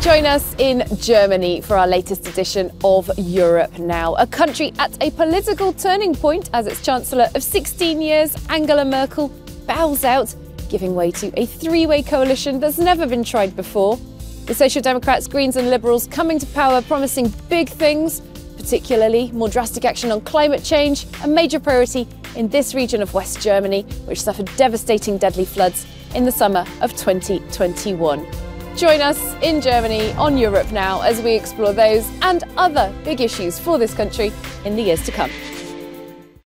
Join us in Germany for our latest edition of Europe Now, a country at a political turning point as its Chancellor of 16 years, Angela Merkel, bows out, giving way to a three way coalition that's never been tried before. The Social Democrats, Greens, and Liberals coming to power promising big things, particularly more drastic action on climate change, a major priority in this region of West Germany, which suffered devastating deadly floods in the summer of 2021. Join us in Germany on Europe Now as we explore those and other big issues for this country in the years to come.